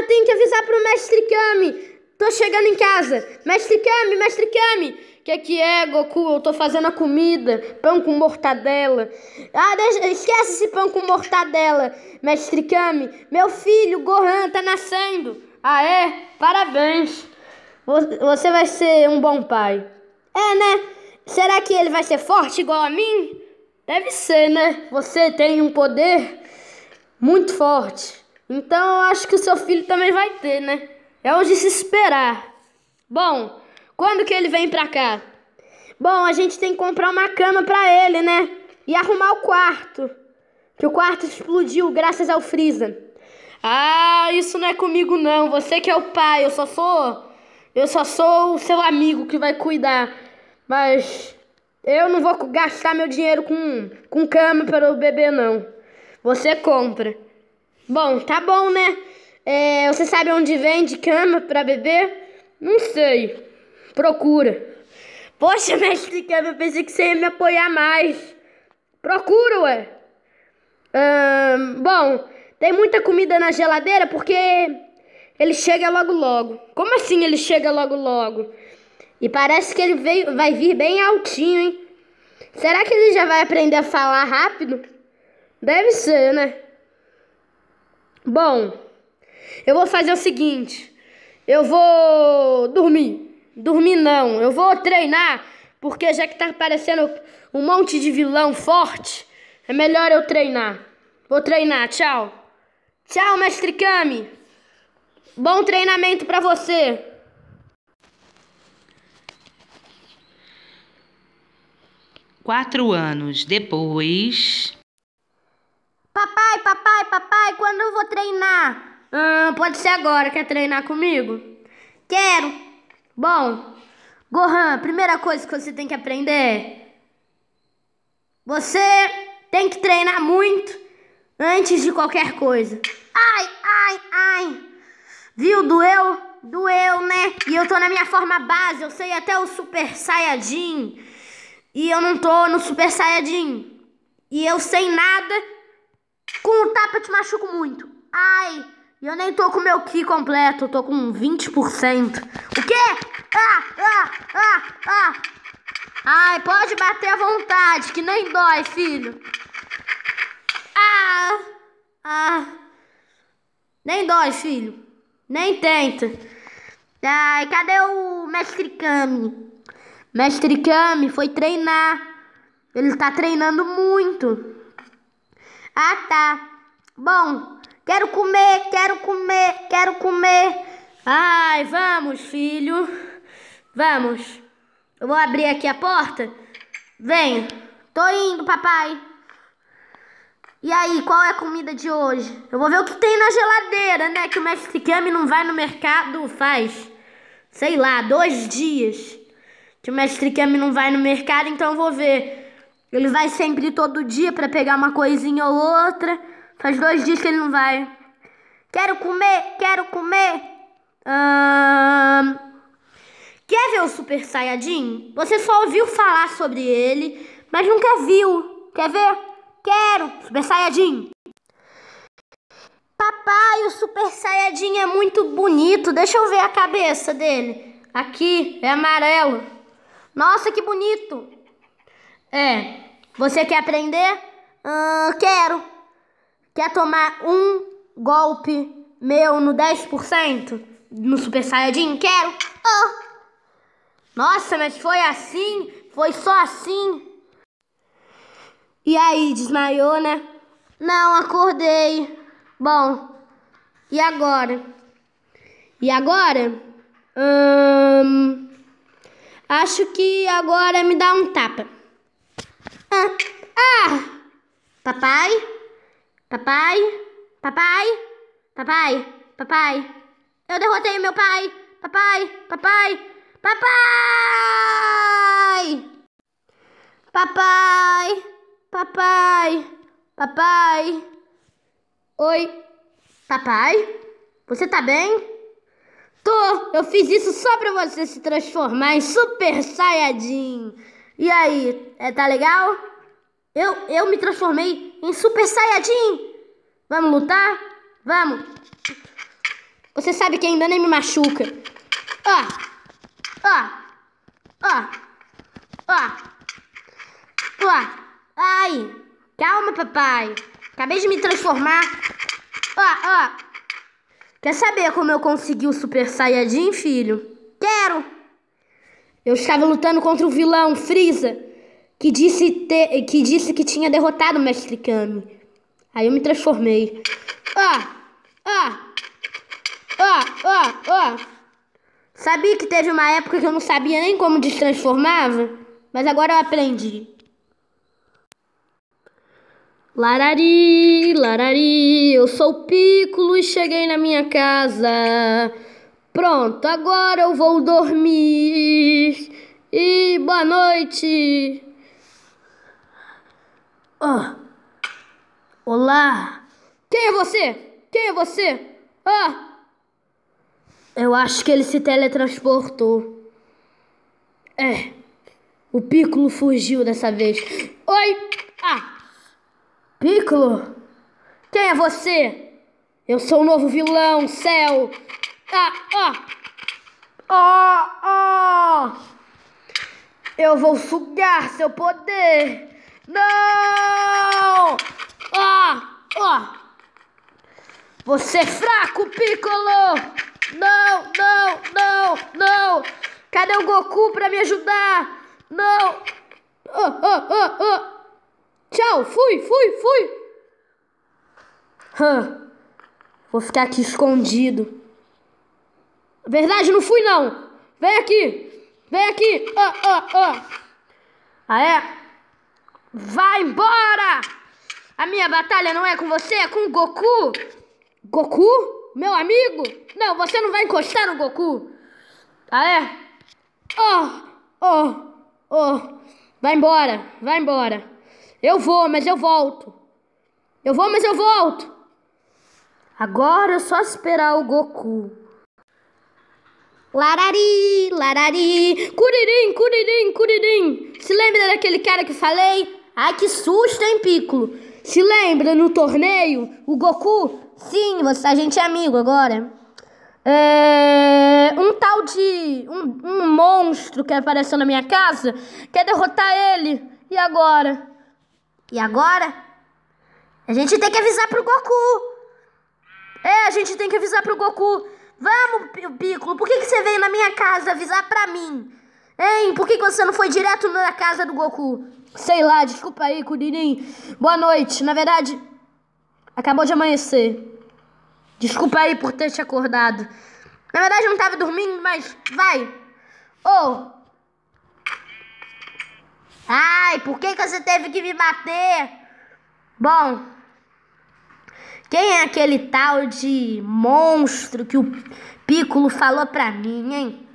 eu tenho que avisar pro mestre Kami. Tô chegando em casa. Mestre Kami, mestre Kami. Que que é, Goku? Eu tô fazendo a comida. Pão com mortadela. Ah, deixa, esquece esse pão com mortadela. Mestre Kami, meu filho, Gohan, tá nascendo. Ah, é? Parabéns. Você vai ser um bom pai. É, né? Será que ele vai ser forte igual a mim? Deve ser, né? Você tem um poder muito forte. Então eu acho que o seu filho também vai ter, né? É hoje se esperar. Bom, quando que ele vem pra cá? Bom, a gente tem que comprar uma cama pra ele, né? E arrumar o quarto. Que o quarto explodiu graças ao Freeza. Ah, isso não é comigo não. Você que é o pai, eu só sou. Eu só sou o seu amigo que vai cuidar. Mas eu não vou gastar meu dinheiro com, com cama para o bebê, não. Você compra. Bom, tá bom, né? É, você sabe onde vende cama para bebê? Não sei. Procura. Poxa, mestre Cama, eu pensei que você ia me apoiar mais. Procura, ué. bom, tem muita comida na geladeira porque ele chega logo logo. Como assim ele chega logo logo? E parece que ele veio, vai vir bem altinho, hein? Será que ele já vai aprender a falar rápido? Deve ser, né? Bom, eu vou fazer o seguinte. Eu vou dormir. Dormir não, eu vou treinar. Porque já que tá aparecendo um monte de vilão forte, é melhor eu treinar. Vou treinar, tchau. Tchau, mestre Kami. Bom treinamento para você. Quatro anos depois. Papai, papai, papai, quando eu vou treinar? Hum, pode ser agora. Quer treinar comigo? Quero. Bom, Gohan, primeira coisa que você tem que aprender. Você tem que treinar muito antes de qualquer coisa. Ai, ai, ai. Viu? Doeu? Doeu, né? E eu tô na minha forma base. Eu sei até o Super Saiyajin. E eu não tô no Super Saiyajin. E eu sei nada. Com o tapa te machuco muito. Ai, eu nem tô com meu Ki completo. Tô com 20%. O quê? Ah, ah, ah, ah. Ai, pode bater à vontade, que nem dói, filho. Ah, ah. Nem dói, filho. Nem tenta. Ai, cadê o mestre Kami? Mestre Kami foi treinar. Ele tá treinando muito. Ah, tá. Bom, quero comer, quero comer, quero comer. Ai, vamos, filho. Vamos. Eu vou abrir aqui a porta. Venha. Tô indo, papai. E aí, qual é a comida de hoje? Eu vou ver o que tem na geladeira, né? Que o mestre Kami não vai no mercado faz, sei lá, dois dias. Que o mestre Kami não vai no mercado, então eu vou ver. Ele vai sempre todo dia para pegar uma coisinha ou outra. Faz dois dias que ele não vai. Quero comer, quero comer. Quer ver o Super Saiyajin? Você só ouviu falar sobre ele, mas nunca viu. Quer ver? Quero! Super Saiyajin! Papai, o Super Saiyajin é muito bonito. Deixa eu ver a cabeça dele. Aqui, é amarelo. Nossa, que bonito! É. Você quer aprender? Quero. Quer tomar um golpe meu no 10%? No Super Saiyajin? Quero. Oh. Nossa, mas foi assim? Foi só assim? E aí, desmaiou, né? Não, acordei. Bom, e agora? E agora? Hum, acho que agora me dá um tapa. Ah! Papai? Papai? Papai? Papai? Papai? Eu derrotei meu pai! Papai! Papai! Papai! Papai! Papai! Papai! Oi! Papai? Você tá bem? Tô! Eu fiz isso só pra você se transformar em Super Saiyajin! E aí, é, tá legal? Eu, eu me transformei em Super Saiyajin! Vamos lutar? Vamos! Você sabe que ainda nem me machuca. Ó. Ó. Ó. Ó. Ó. Ai. Calma, papai. Acabei de me transformar. Ó, ó. Quer saber como eu consegui o Super Saiyajin, filho? Quero. Eu estava lutando contra o vilão Freeza, que disse, que disse que tinha derrotado o Mestre Kami. Aí eu me transformei. Ó, ó, ó, ó, ó. Sabia que teve uma época que eu não sabia nem como destransformava? Mas agora eu aprendi. Larari, larari, eu sou o Piccolo e cheguei na minha casa. Pronto, agora eu vou dormir. E boa noite. Oh. Olá. Quem é você? Quem é você? Ah. Eu acho que ele se teletransportou. É. O Piccolo fugiu dessa vez. Oi! Ah! Piccolo? Quem é você? Eu sou o novo vilão, Céu! Ah! Oh, oh! Eu vou sugar seu poder! Não! Ah! Ah! Você é fraco, Piccolo! Não, não, não, não! Cadê o Goku pra me ajudar? Não! Oh, oh, oh, oh! Tchau, fui, fui, fui! Hum. Vou ficar aqui escondido. Verdade, não fui não. Vem aqui. Vem aqui. Ó, ó, ó. Ah, é? Vai embora! A minha batalha não é com você, é com o Goku. Goku? Meu amigo? Não, você não vai encostar no Goku. Ah, é? Oh, oh, oh. Vai embora, vai embora. Eu vou, mas eu volto. Eu vou, mas eu volto. Agora é só esperar o Goku. Larari, larari, curirim, curirim, curirim. Se lembra daquele cara que falei? Ai, que susto, hein, Piccolo? Se lembra no torneio, o Goku? Sim, você, a gente é amigo agora. É, um tal de. Um, um monstro que apareceu na minha casa quer derrotar ele. E agora? E agora? A gente tem que avisar pro Goku. É, a gente tem que avisar pro Goku. Vamos, Piccolo, por que, que você veio na minha casa avisar pra mim? Hein, por que, que você não foi direto na casa do Goku? Sei lá, desculpa aí, Kuririn. Boa noite. Na verdade, acabou de amanhecer. Desculpa aí por ter te acordado. Na verdade, eu não tava dormindo, mas vai. Ô. Oh. Ai, por que, que você teve que me bater? Bom, quem é aquele tal de monstro que o Piccolo falou pra mim, hein?